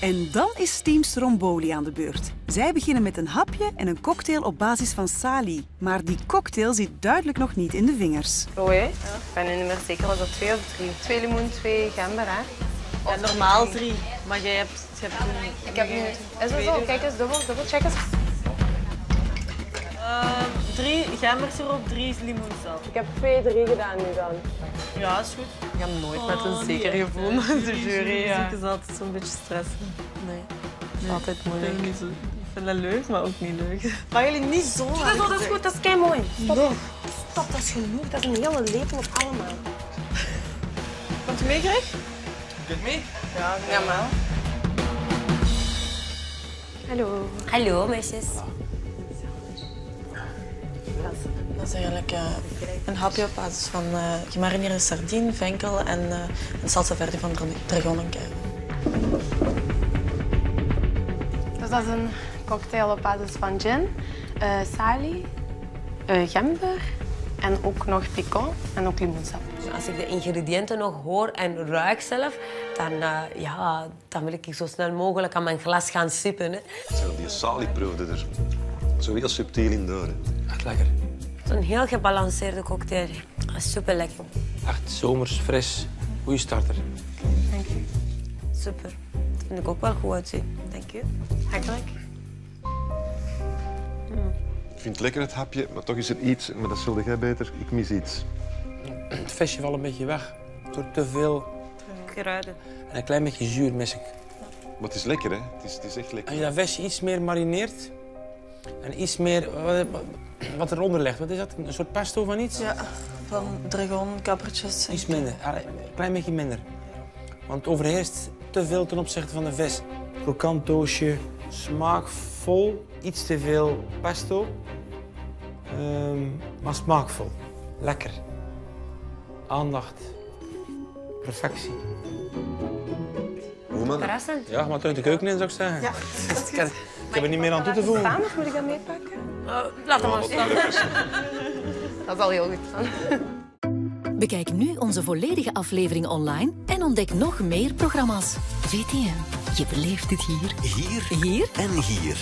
En dan is Team Stromboli aan de beurt. Zij beginnen met een hapje en een cocktail op basis van sali. Maar die cocktail zit duidelijk nog niet in de vingers. Oh, hè? Ik ben nu niet meer zeker, was dat twee of drie? Twee limoen, twee gember, hè? Ja, normaal drie. Maar jij hebt, je hebt. Ik heb nu... Is dat zo? Kijk eens, dubbel, dubbel, check eens. Ehm, drie drie limoensap. Ik heb twee, drie gedaan nu dan. Ja, is goed. Ik ga nooit met Oh, een die zeker echt gevoel naar de jury. Ja. Muziek is altijd zo'n beetje stressen. Nee. Dat is altijd moeilijk. Ik vind, dat leuk, maar ook niet leuk. Maar jullie niet zo Dat is, dat is goed, dat is kei mooi. Stop. Stop, dat is genoeg. Dat is een hele lepel op allemaal. Komt u mee, Greg? Ja, ja maar. Hallo. Hallo, meisjes. Dat is eigenlijk eh, een hapje op basis van eh gemarineerde sardine, venkel en eh, een salsa verde van dra- dragon en kei. Dus dat is een cocktail op basis van gin, eh sali, eh, gember en ook nog picon en ook limoensap. Als ik de ingrediënten nog hoor en ruik zelf, dan, eh, ja, dan wil ik zo snel mogelijk aan mijn glas gaan sippen. Hè. Die salie proefde er zo heel subtiel in door. Echt lekker. Een heel gebalanceerde cocktail. Super lekker. Echt zomers, fris. Goeie starter. Dank u. Super. Dat vind ik ook wel goed uitzien. Dank je. Hartelijk. Ik vind het lekker het hapje, maar toch is er iets, maar dat zulde jij beter. Ik mis iets. Het visje valt een beetje weg. Door te veel Kruiden. en een klein beetje zuur mis ik. Maar het is lekker, hè? Het is, het is echt Als lekker. je dat visje iets meer marineert en iets meer wat, wat eronder ligt. Wat is dat? Een soort pesto van iets? Ja, van dragon, kappertjes. Iets minder. Ah, Een klein beetje minder. Want het overheerst te veel ten opzichte van de vis. Krokant doosje, smaakvol, iets te veel pesto. Ehm, maar smaakvol. Lekker. Aandacht. Perfectie. Hoe man? Verrassend. Ja, maar terug de keuken in, zou ik zeggen. Ja. Ik, heb, ik heb er niet meer aan toe te voegen. Staan of moet ik dat meepakken? Uh, laat hem maar staan. Dat is al heel goed. Bekijk nu onze volledige aflevering online en ontdek nog meer programma's. VTM, je beleeft het hier. Hier Hier en hier.